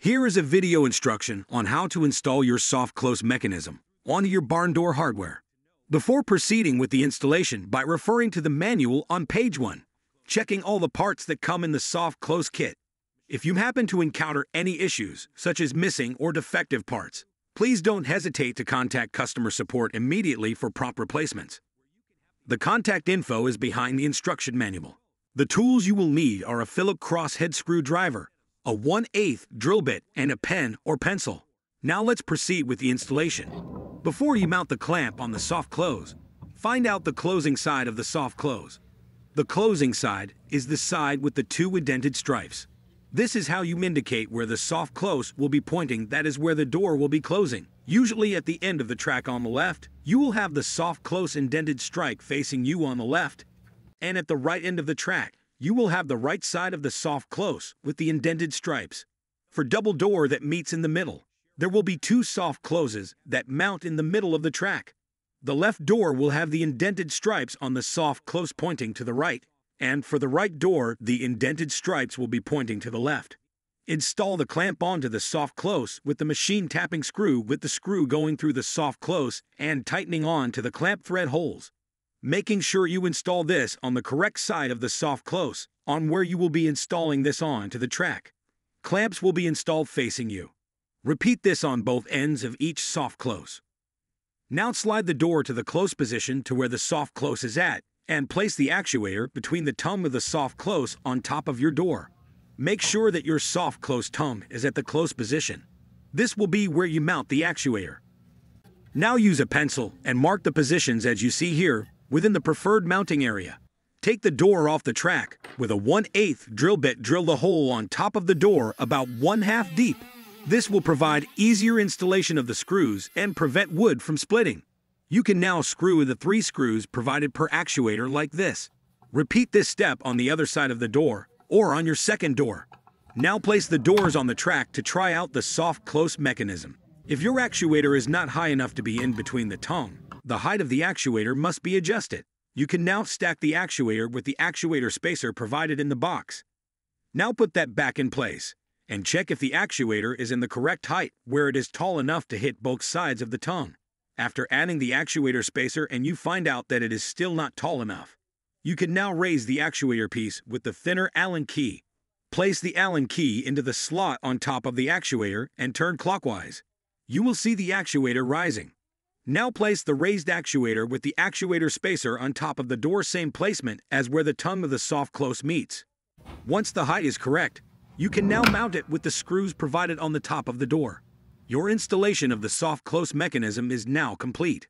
Here is a video instruction on how to install your soft close mechanism onto your barn door hardware. Before proceeding with the installation by referring to the manual on page 1, checking all the parts that come in the soft close kit. If you happen to encounter any issues, such as missing or defective parts, please don't hesitate to contact customer support immediately for prompt replacements. The contact info is behind the instruction manual. The tools you will need are a Phillips cross head screwdriver, a 1 8 drill bit, and a pen or pencil. Now let's proceed with the installation. Before you mount the clamp on the soft close, find out the closing side of the soft close. The closing side is the side with the two indented stripes. This is how you indicate where the soft close will be pointing that is where the door will be closing. Usually at the end of the track on the left, you will have the soft close indented stripe facing you on the left, and at the right end of the track, you will have the right side of the soft close with the indented stripes. For double door that meets in the middle, there will be two soft closes that mount in the middle of the track. The left door will have the indented stripes on the soft close pointing to the right, and for the right door, the indented stripes will be pointing to the left. Install the clamp onto the soft close with the machine tapping screw with the screw going through the soft close and tightening on to the clamp thread holes making sure you install this on the correct side of the soft close on where you will be installing this on to the track. Clamps will be installed facing you. Repeat this on both ends of each soft close. Now slide the door to the close position to where the soft close is at and place the actuator between the tongue of the soft close on top of your door. Make sure that your soft close tongue is at the close position. This will be where you mount the actuator. Now use a pencil and mark the positions as you see here within the preferred mounting area. Take the door off the track. With a 1 8 drill bit, drill the hole on top of the door about 1 half deep. This will provide easier installation of the screws and prevent wood from splitting. You can now screw the three screws provided per actuator like this. Repeat this step on the other side of the door or on your second door. Now place the doors on the track to try out the soft close mechanism. If your actuator is not high enough to be in between the tongue, the height of the actuator must be adjusted. You can now stack the actuator with the actuator spacer provided in the box. Now put that back in place and check if the actuator is in the correct height where it is tall enough to hit both sides of the tongue. After adding the actuator spacer and you find out that it is still not tall enough, you can now raise the actuator piece with the thinner Allen key. Place the Allen key into the slot on top of the actuator and turn clockwise. You will see the actuator rising. Now place the raised actuator with the actuator spacer on top of the door same placement as where the tongue of the soft close meets. Once the height is correct, you can now mount it with the screws provided on the top of the door. Your installation of the soft close mechanism is now complete.